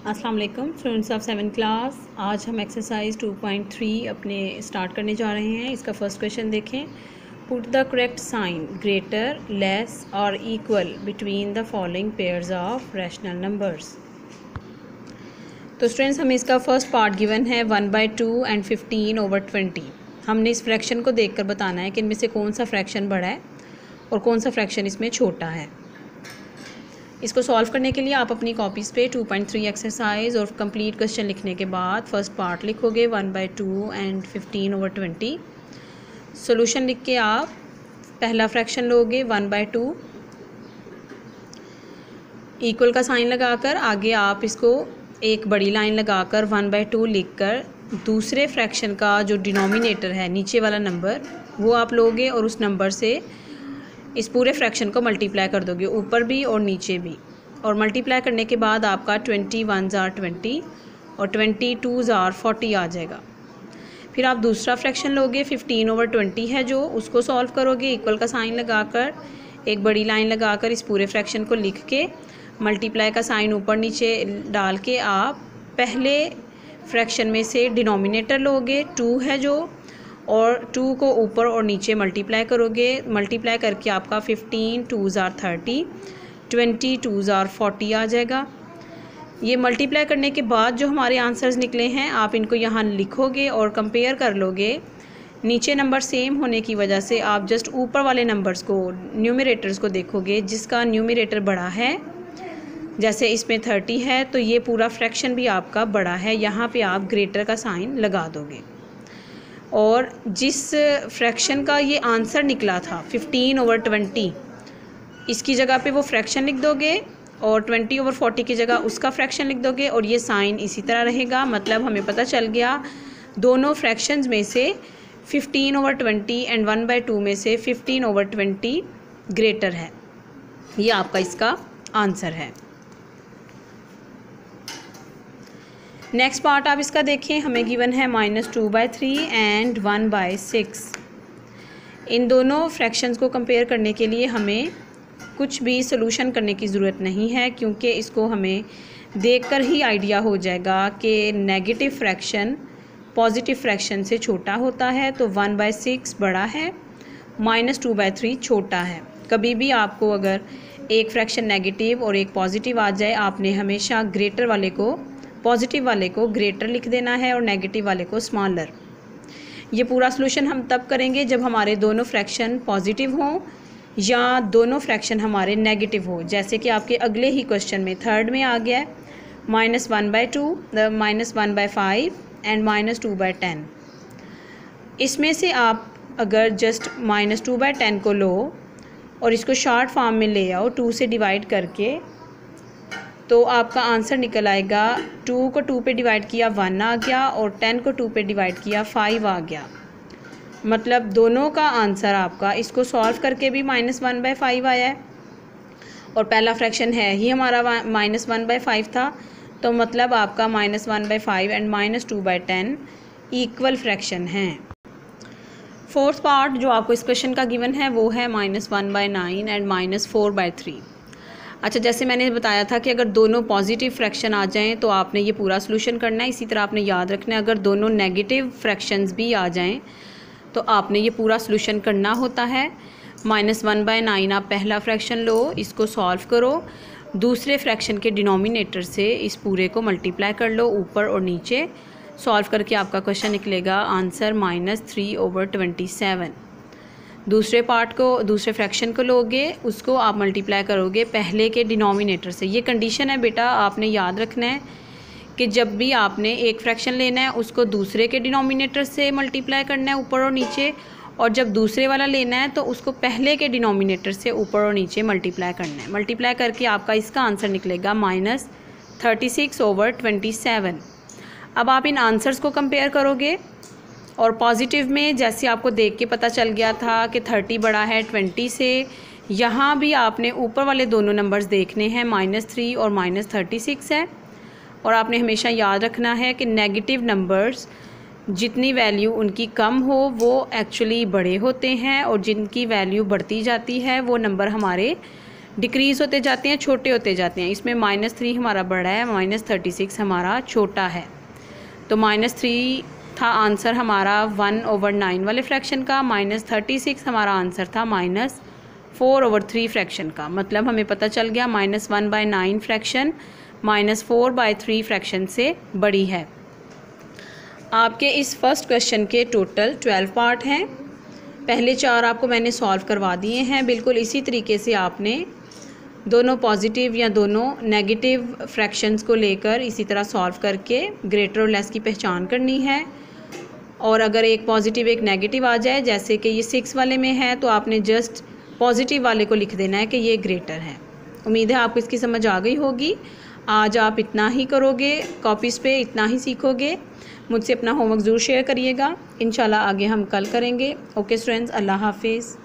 अस्सलाम वालेकुम students of seven class आज हम एक्सरसाइज 2.3 अपने स्टार्ट करने जा रहे हैं। इसका फ़र्स्ट क्वेश्चन देखें। Put the correct sign greater less और equal between the following pairs of rational numbers तो स्टूडेंट्स हमें इसका फ़र्स्ट पार्ट गिवन है one by two and fifteen over twenty हमने इस फ्रैक्शन को देखकर बताना है कि इनमें से कौन सा फ्रैक्शन बड़ा है और कौन सा फ्रैक्शन इसमें छोटा है। इसको सॉल्व करने के लिए आप अपनी कॉपीज़ पे 2.3 एक्सरसाइज और कंप्लीट क्वेश्चन लिखने के बाद फ़र्स्ट पार्ट लिखोगे one by two and fifteen over twenty solution लिख के आप पहला फ्रैक्शन लोगे वन बाई टू इक्वल का साइन लगाकर आगे आप इसको एक बड़ी लाइन लगाकर वन बाई टू लिख कर दूसरे फ्रैक्शन का जो डिनोमिनेटर है, नीचे वाला नंबर वो आप लोगे और उस नंबर से इस पूरे फ्रैक्शन को मल्टीप्लाई कर दोगे, ऊपर भी और नीचे भी। और मल्टीप्लाई करने के बाद आपका ट्वेंटी वन ज़ार ट्वेंटी और ट्वेंटी टू ज़ार फोर्टी आ जाएगा। फिर आप दूसरा फ्रैक्शन लोगे, फिफ्टीन ओवर ट्वेंटी है जो, उसको सॉल्व करोगे इक्वल का साइन लगाकर, एक बड़ी लाइन लगाकर इस पूरे फ्रैक्शन को लिख के, मल्टीप्लाई का साइन ऊपर नीचे डाल के आप पहले फ्रैक्शन में से डिनोमिनेटर लोगे, टू है जो और टू को ऊपर और नीचे मल्टीप्लाई करोगे मल्टीप्लाई करके आपका फिफ्टीन टू ज़ार थर्टी ट्वेंटी टू ज़ार फोर्टी आ जाएगा। ये मल्टीप्लाई करने के बाद जो हमारे आंसर्स निकले हैं, आप इनको यहाँ लिखोगे और कंपेयर कर लोगे। नीचे नंबर सेम होने की वजह से आप जस्ट ऊपर वाले नंबर्स को न्यूमिरेटर्स को देखोगे, जिसका न्यूमिरेटर बड़ा है। जैसे इसमें थर्टी है तो ये पूरा फ्रैक्शन भी आपका बड़ा है, यहाँ पे आप ग्रेटर का साइन लगा दोगे। और जिस फ्रैक्शन का ये आंसर निकला था फिफ्टीन ओवर ट्वेंटी इसकी जगह पे वो फ्रैक्शन लिख दोगे और ट्वेंटी ओवर फोर्टी की जगह उसका फ्रैक्शन लिख दोगे और ये साइन इसी तरह रहेगा। मतलब हमें पता चल गया, दोनों फ्रैक्शंस में से fifteen over twenty and one by two में से फिफ्टीन ओवर ट्वेंटी ग्रेटर है। ये आपका इसका आंसर है। नेक्स्ट पार्ट आप इसका देखें हमें गिवन है minus two by three and one by six इन दोनों फ्रैक्शंस को कंपेयर करने के लिए हमें कुछ भी सोल्यूशन करने की ज़रूरत नहीं है, क्योंकि इसको हमें देखकर ही आइडिया हो जाएगा कि नेगेटिव फ्रैक्शन पॉजिटिव फ्रैक्शन से छोटा होता है तो वन बाई सिक्स बड़ा है माइनस टू बाई थ्री छोटा है। कभी भी आपको अगर एक फ्रैक्शन नेगेटिव और एक पॉजिटिव आ जाए, आपने हमेशा ग्रेटर वाले को पॉजिटिव वाले को ग्रेटर लिख देना है और नेगेटिव वाले को स्मॉलर। ये पूरा सोल्यूशन हम तब करेंगे जब हमारे दोनों फ्रैक्शन पॉजिटिव हों या दोनों फ्रैक्शन हमारे नेगेटिव हो। जैसे कि आपके अगले ही क्वेश्चन में थर्ड में आ गया है। Minus one by two minus one by five and minus two by ten इसमें से आप अगर just minus two by ten को लो और इसको शॉर्ट फॉर्म में ले आओ टू से डिवाइड करके तो आपका आंसर निकल आएगा, टू को टू पे डिवाइड किया वन आ गया और टेन को टू पे डिवाइड किया फाइव आ गया। मतलब दोनों का आंसर आपका, इसको सॉल्व करके भी माइनस वन बाई फाइव आया है। और पहला फ्रैक्शन है ही हमारा माइनस वन बाई फाइव था तो मतलब आपका minus one by five and minus two by ten equal fraction हैं। फोर्थ पार्ट जो आपको इस क्वेश्चन का गिवन है, वो है minus one by nine and minus four by three अच्छा जैसे मैंने बताया था कि अगर दोनों पॉजिटिव फ्रैक्शन आ जाएँ तो आपने ये पूरा सोल्यूशन करना है। इसी तरह आपने याद रखना है, अगर दोनों नेगेटिव फ्रैक्शंस भी आ जाएँ तो आपने ये पूरा सोल्यूशन करना होता है। माइनस वन बाय नाइन आप पहला फ्रैक्शन लो, इसको सॉल्व करो। दूसरे फ्रैक्शन के डिनोमिनेटर से इस पूरे को मल्टीप्लाई कर लो, ऊपर और नीचे। सॉल्व करके आपका क्वेश्चन निकलेगा answer minus three over twenty seven दूसरे पार्ट को, दूसरे फ्रैक्शन को लोगे, उसको आप मल्टीप्लाई करोगे पहले के डिनोमिनेटर से। ये कंडीशन है बेटा, आपने याद रखना है कि जब भी आपने एक फ्रैक्शन लेना है, उसको दूसरे के डिनोमिनेटर से मल्टीप्लाई करना है ऊपर और नीचे, और जब दूसरे वाला लेना है तो उसको पहले के डिनोमिनेटर से ऊपर और नीचे मल्टीप्लाई करना है। मल्टीप्लाई करके आपका इसका आंसर निकलेगा minus thirty six over twenty seven अब आप इन आंसर्स को कंपेयर करोगे और पॉजिटिव में जैसे आपको देख के पता चल गया था कि थर्टी बड़ा है, ट्वेंटी से। यहाँ भी आपने ऊपर वाले दोनों नंबर्स देखने हैं माइनस थ्री और माइनस थर्टी सिक्स है। और आपने हमेशा याद रखना है कि नेगेटिव नंबर्स जितनी वैल्यू उनकी कम हो, वो एक्चुअली बड़े होते हैं और जिनकी वैल्यू बढ़ती जाती है, वो नंबर हमारे डिक्रीज़ होते जाते हैं, छोटे होते जाते हैं। इसमें माइनस थ्री हमारा बड़ा है माइनस थर्टी सिक्स हमारा छोटा है। तो माइनस थ्री था आंसर हमारा वन ओवर नाइन वाले फ्रैक्शन का माइनस थर्टी सिक्स हमारा आंसर था minus four over three fraction का। मतलब हमें पता चल गया minus one by nine fraction minus four by three fraction से बड़ी है। आपके इस फ़र्स्ट क्वेश्चन के टोटल ट्वेल्व पार्ट हैं। पहले चार आपको मैंने सॉल्व करवा दिए हैं। बिल्कुल इसी तरीके से आपने दोनों पॉजिटिव या दोनों नेगेटिव फ्रैक्शंस को लेकर इसी तरह सॉल्व करके ग्रेटर और लेस की पहचान करनी है। और अगर एक पॉजिटिव एक नेगेटिव आ जाए, जैसे कि ये सिक्स वाले में है तो आपने जस्ट पॉजिटिव वाले को लिख देना है कि ये ग्रेटर है। उम्मीद है आपको इसकी समझ आ गई होगी। आज आप इतना ही करोगे कॉपीज़ पे इतना ही सीखोगे। मुझसे अपना होमवर्क ज़रूर शेयर करिएगा। इन आगे हम कल करेंगे। ओके स्टूडेंट्स अल्लाह हाफिज़।